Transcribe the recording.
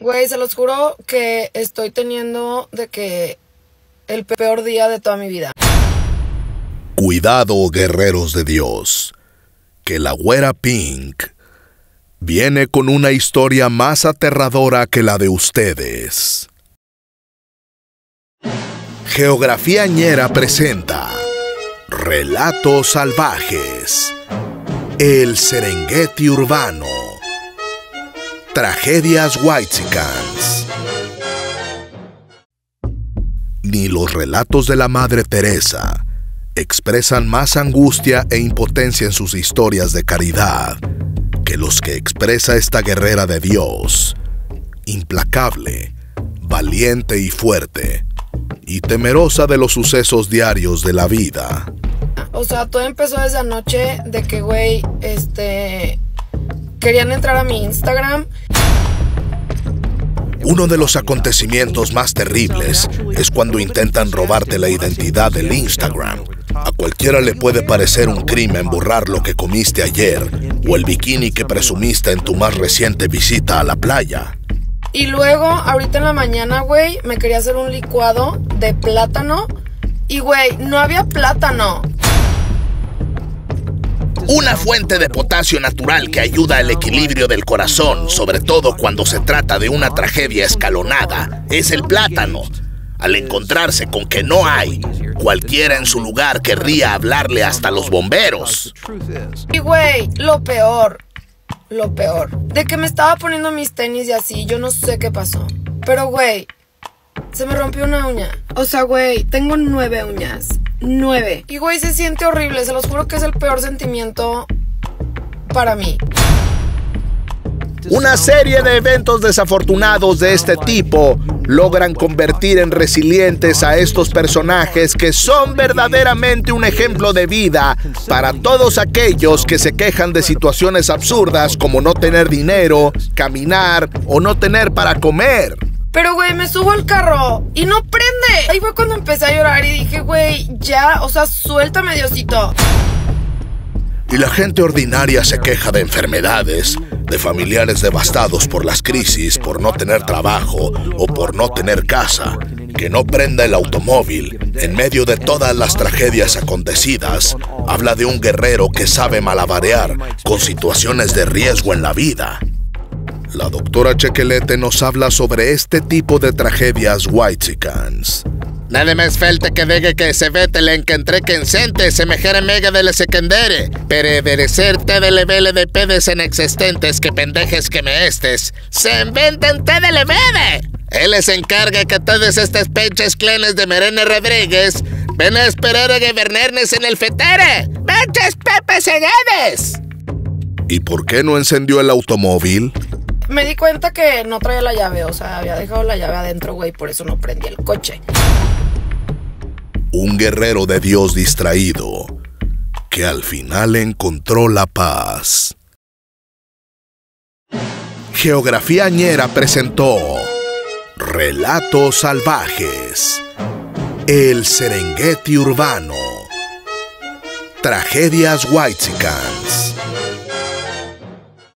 Güey, se los juro que estoy teniendo de que el peor día de toda mi vida. Cuidado, guerreros de Dios, que la güera Pink viene con una historia más aterradora que la de ustedes. Geografía Ñera presenta Relatos Salvajes. El Serengeti Urbano. Tragedias Whitesicans. Ni los relatos de la Madre Teresa expresan más angustia e impotencia en sus historias de caridad que los que expresa esta guerrera de Dios, implacable, valiente y fuerte, y temerosa de los sucesos diarios de la vida. O sea, todo empezó desde anoche de que, güey, este... Querían entrar a mi Instagram. Uno de los acontecimientos más terribles es cuando intentan robarte la identidad del Instagram. A cualquiera le puede parecer un crimen borrar lo que comiste ayer o el bikini que presumiste en tu más reciente visita a la playa. Y luego, ahorita en la mañana, güey, me quería hacer un licuado de plátano. Y, güey, no había plátano. Una fuente de potasio natural que ayuda al equilibrio del corazón, sobre todo cuando se trata de una tragedia escalonada, es el plátano. Al encontrarse con que no hay, cualquiera en su lugar querría hablarle hasta los bomberos. Y güey, lo peor, lo peor, de que me estaba poniendo mis tenis y así, yo no sé qué pasó. Pero güey, se me rompió una uña. O sea, güey, tengo nueve uñas. 9. Y güey, se siente horrible, se los juro que es el peor sentimiento para mí. Una serie de eventos desafortunados de este tipo logran convertir en resilientes a estos personajes que son verdaderamente un ejemplo de vida para todos aquellos que se quejan de situaciones absurdas como no tener dinero, caminar o no tener para comer. Pero, güey, me subo al carro y no prende. Ahí fue cuando empecé a llorar y dije, güey, ya, o sea, suéltame, Diosito. Y la gente ordinaria se queja de enfermedades, de familiares devastados por las crisis, por no tener trabajo o por no tener casa, que no prenda el automóvil. En medio de todas las tragedias acontecidas, habla de un guerrero que sabe malabarear con situaciones de riesgo en la vida. La doctora Chequelete nos habla sobre este tipo de tragedias whitesicans. Nada más falta que diga que se vete la encontré que en se mejera mega de la secundaria. Pero debe ser todo el vele de pedes inexistentes que pendejes que me estes. Se inventan todo el vele. Él les encarga que todas estas pinches clones de Merene Rodríguez ven a esperar a gobernarnos en el fetere. ¡Pinches pepes cegadas! ¿Y por qué no encendió el automóvil? Me di cuenta que no traía la llave, o sea, había dejado la llave adentro, güey, por eso no prendí el coche. Un guerrero de Dios distraído, que al final encontró la paz. Geografía Ñera presentó Relatos Salvajes. El Serengeti Urbano. Tragedias Whitesicans.